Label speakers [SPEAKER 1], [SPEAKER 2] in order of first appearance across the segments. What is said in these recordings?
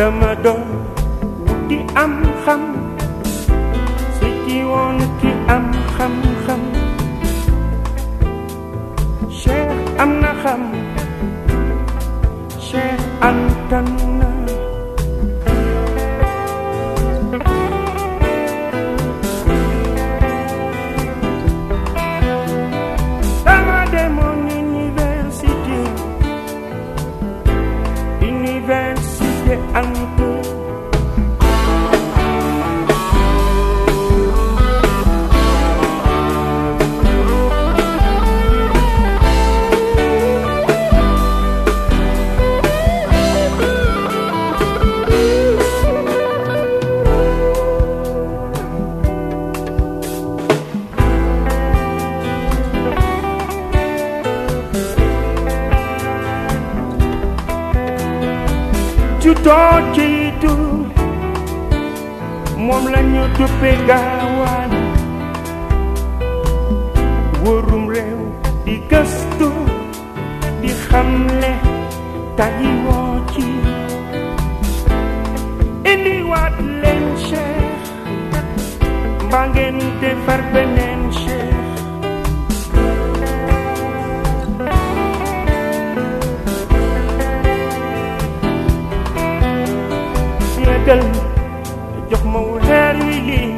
[SPEAKER 1] dama doon wuti am xam. Seeti woon ki am xam-xam. Cheikh am na xam. Cheikh antan université juddoo jiitu moom la ñu duppe gaawaan. Wóorum réew di gëstu di xamle tayiwoo ci. Indiwaat leen cheikh mbaa ngeen defar beneen قلبي يحمو هاري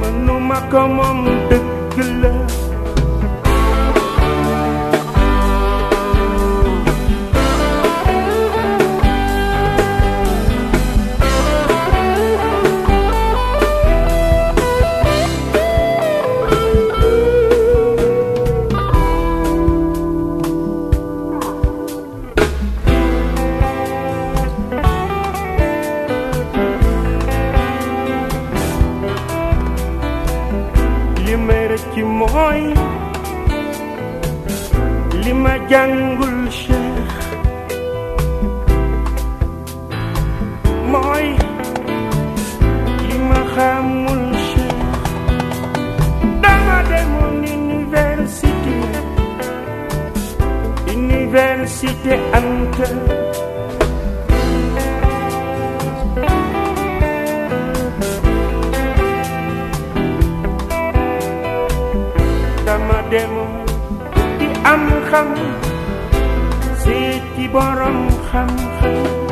[SPEAKER 1] منو ما كمان تكلم mooy li ma jàngul cheikh. Mooy li ma xamul cheikh. Dama demoon université. Université Anta demoon di am xam seeti borom xam-xam